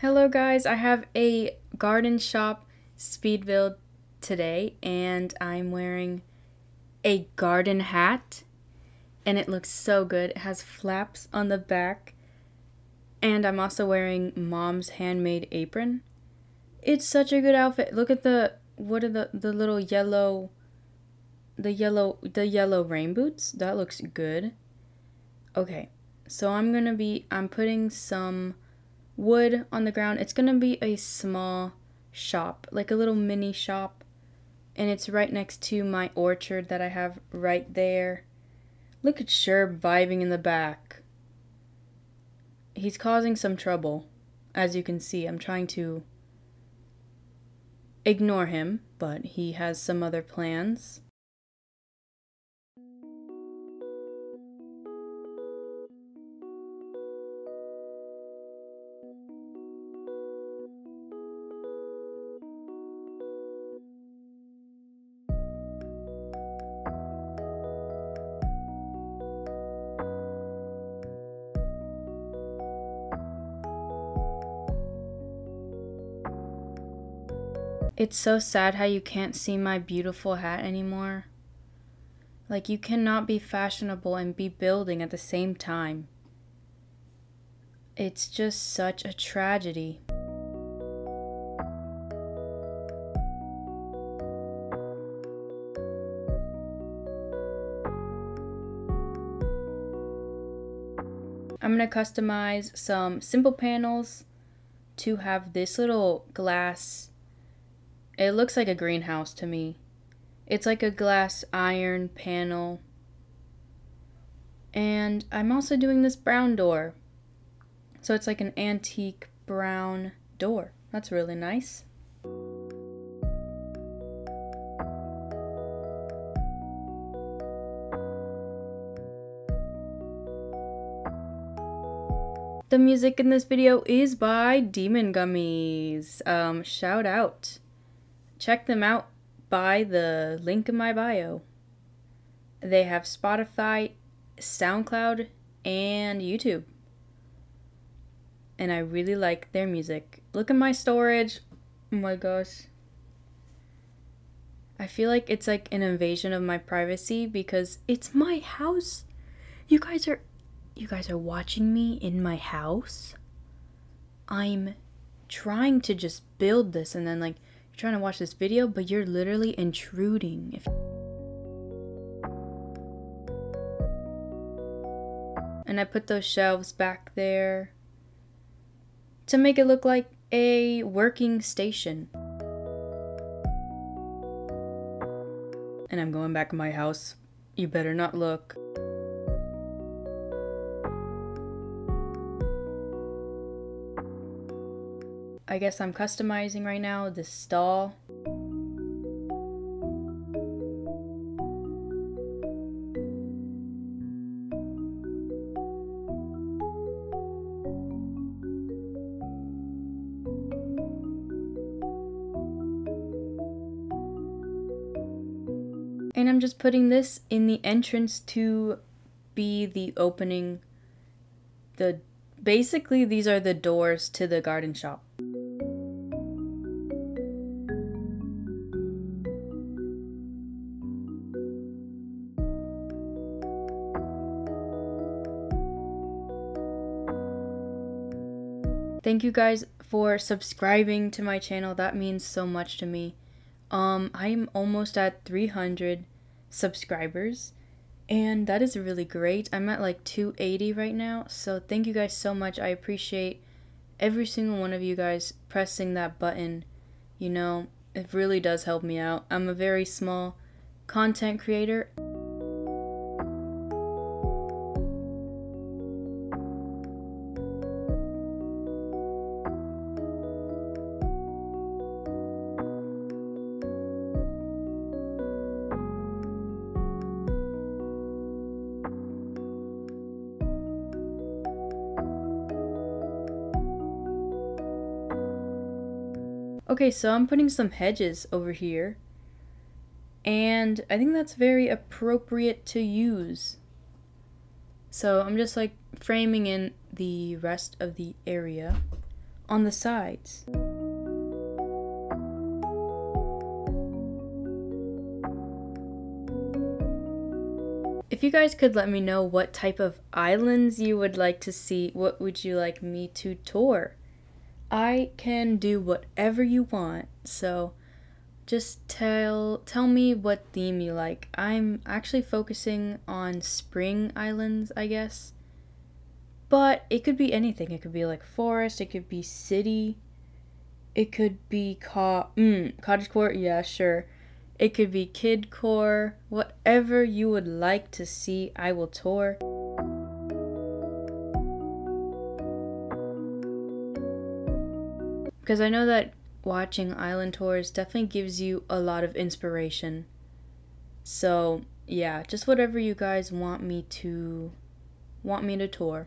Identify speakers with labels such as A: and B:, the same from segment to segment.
A: Hello guys, I have a garden shop speed build today and I'm wearing a garden hat and it looks so good. It has flaps on the back and I'm also wearing mom's handmade apron. It's such a good outfit. Look at the what are the the little yellow the yellow the yellow rain boots. That looks good. Okay. So I'm going to be I'm putting some wood on the ground. It's gonna be a small shop, like a little mini shop. And it's right next to my orchard that I have right there. Look at Sherb vibing in the back. He's causing some trouble. As you can see, I'm trying to ignore him, but he has some other plans. It's so sad how you can't see my beautiful hat anymore. Like, you cannot be fashionable and be building at the same time. It's just such a tragedy. I'm going to customize some simple panels to have this little glass it looks like a greenhouse to me. It's like a glass iron panel. And I'm also doing this brown door. So it's like an antique brown door. That's really nice. The music in this video is by Demon Gummies. Um, shout out. Check them out by the link in my bio. They have Spotify, SoundCloud, and YouTube. And I really like their music. Look at my storage. Oh my gosh. I feel like it's like an invasion of my privacy because it's my house. You guys are you guys are watching me in my house. I'm trying to just build this and then like trying to watch this video, but you're literally intruding. If and I put those shelves back there to make it look like a working station. And I'm going back to my house. You better not look. I guess I'm customizing right now the stall. And I'm just putting this in the entrance to be the opening the basically these are the doors to the garden shop. Thank you guys for subscribing to my channel. That means so much to me. Um, I'm almost at 300 subscribers, and that is really great. I'm at like 280 right now, so thank you guys so much. I appreciate every single one of you guys pressing that button. You know, it really does help me out. I'm a very small content creator. Okay, so I'm putting some hedges over here. And I think that's very appropriate to use. So I'm just like framing in the rest of the area on the sides. If you guys could let me know what type of islands you would like to see, what would you like me to tour? I can do whatever you want, so just tell tell me what theme you like. I'm actually focusing on spring islands, I guess. But it could be anything. It could be like forest, it could be city, it could be co- mm, cottage core, yeah, sure. It could be kid core, whatever you would like to see, I will tour. Because I know that watching island tours definitely gives you a lot of inspiration. So, yeah, just whatever you guys want me to want me to tour.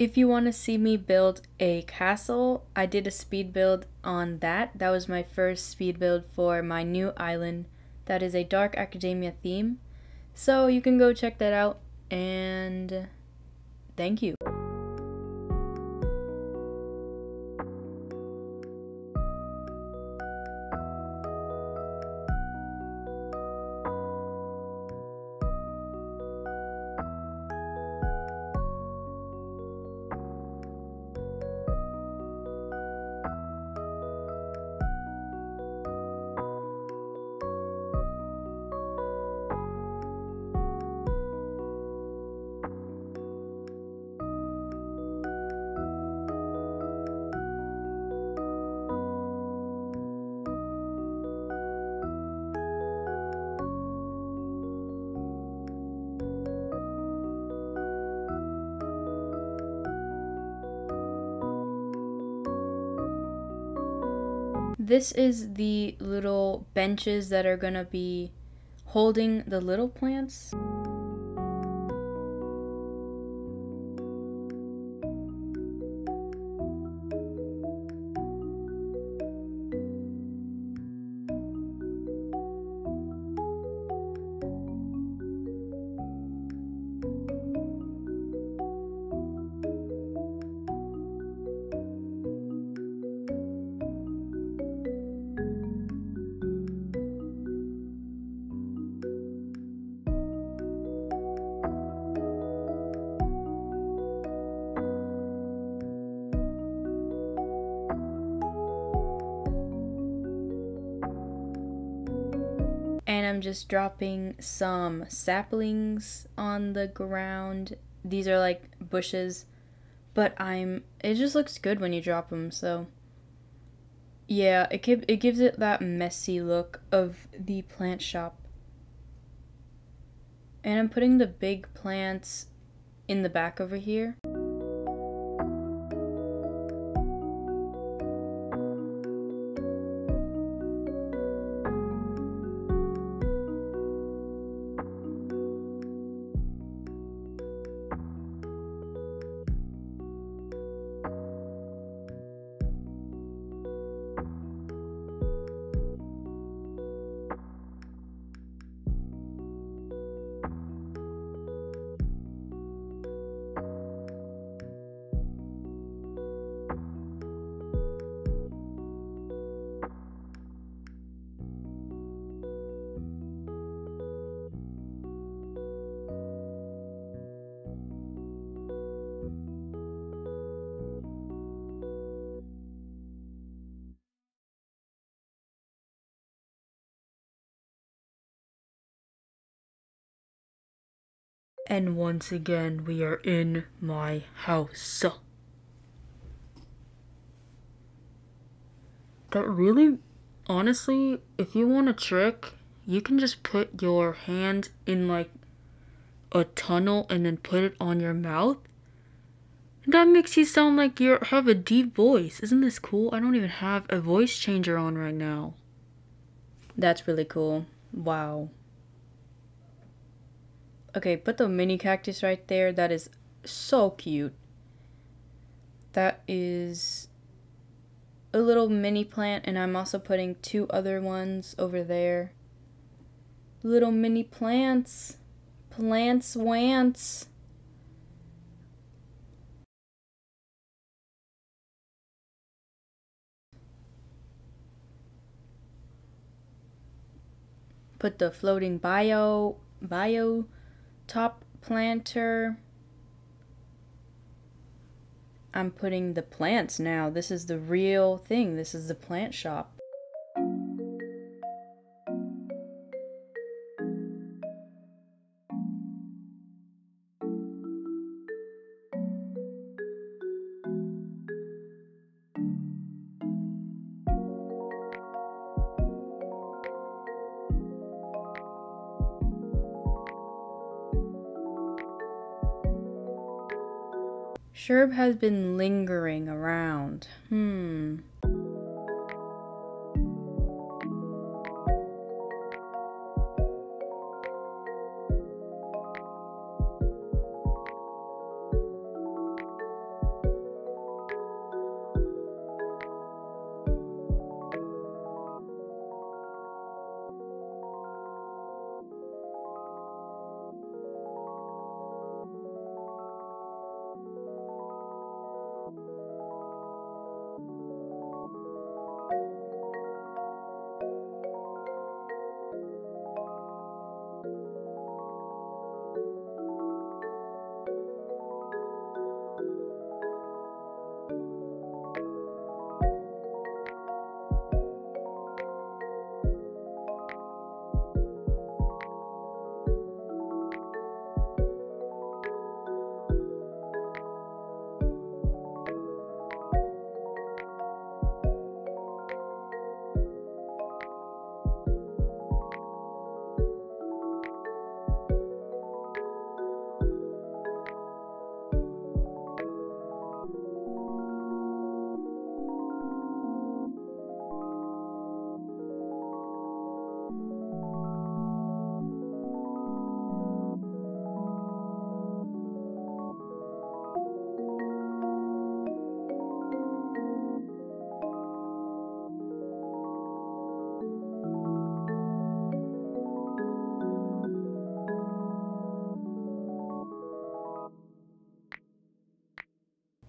A: If you want to see me build a castle, I did a speed build on that. That was my first speed build for my new island. That is a Dark Academia theme. So you can go check that out and thank you. This is the little benches that are gonna be holding the little plants. I'm just dropping some saplings on the ground. These are like bushes, but I'm it just looks good when you drop them, so yeah, it give, it gives it that messy look of the plant shop. And I'm putting the big plants in the back over here. And once again, we are in my house. That really, honestly, if you want a trick, you can just put your hand in like a tunnel and then put it on your mouth. That makes you sound like you have a deep voice. Isn't this cool? I don't even have a voice changer on right now. That's really cool. Wow. Okay, put the mini cactus right there. That is so cute. That is a little mini plant, and I'm also putting two other ones over there. Little mini plants. Plants wants. Put the floating bio bio top planter. I'm putting the plants now. This is the real thing. This is the plant shop. Sherb has been lingering around. Hmm.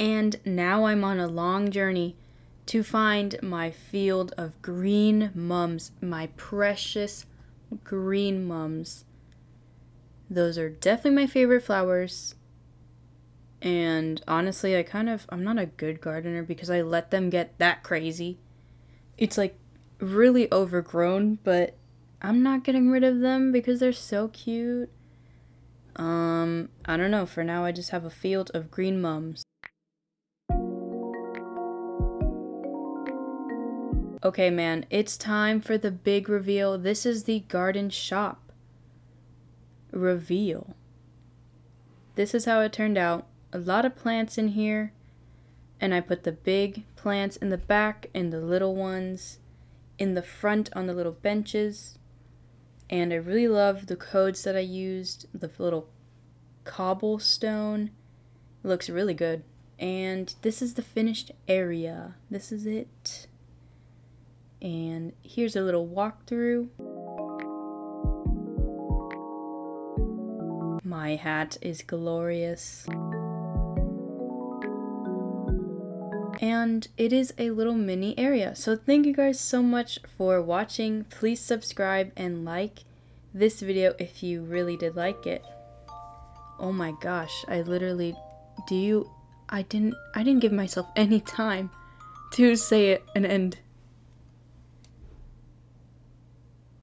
A: And now I'm on a long journey to find my field of green mums, my precious green mums. Those are definitely my favorite flowers. And honestly, I kind of I'm not a good gardener because I let them get that crazy. It's like really overgrown, but I'm not getting rid of them because they're so cute. Um, I don't know. For now, I just have a field of green mums. Okay, man, it's time for the big reveal. This is the garden shop reveal. This is how it turned out. A lot of plants in here, and I put the big plants in the back and the little ones in the front on the little benches. And I really love the codes that I used, the little cobblestone. It looks really good. And this is the finished area. This is it. And here's a little walkthrough. My hat is glorious. And it is a little mini area. So thank you guys so much for watching. Please subscribe and like this video if you really did like it. Oh my gosh, I literally do you I didn't I didn't give myself any time to say it and end